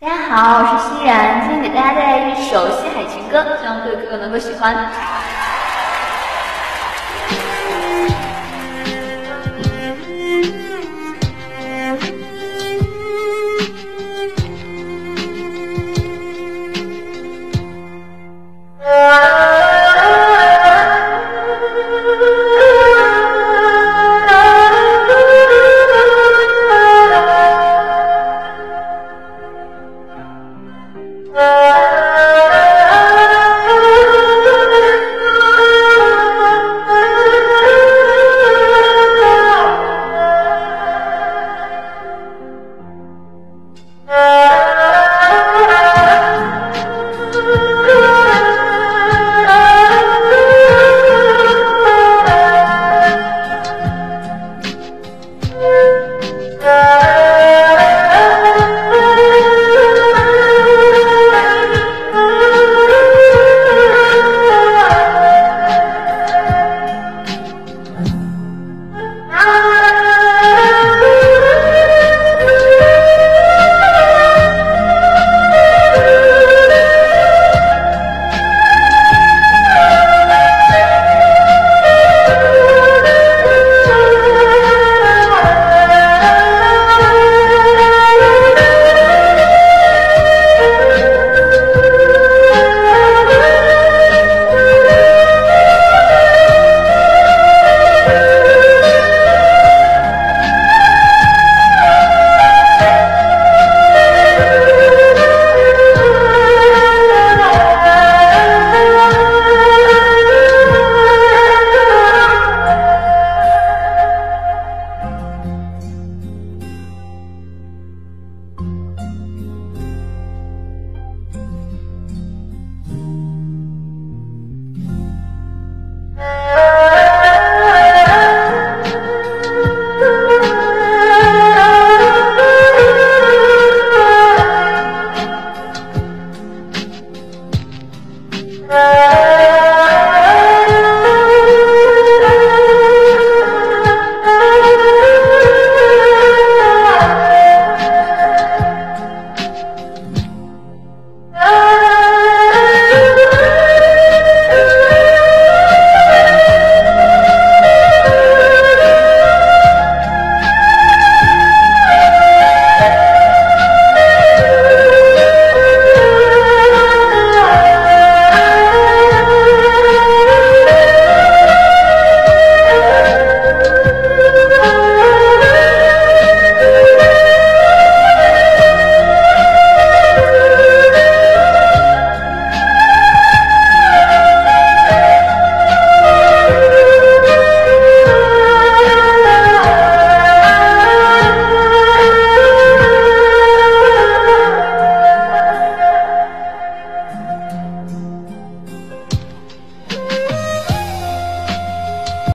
大家好，我是欣然，今天给大家带来一首《西海情歌》，希望各位哥哥能够喜欢。Uh...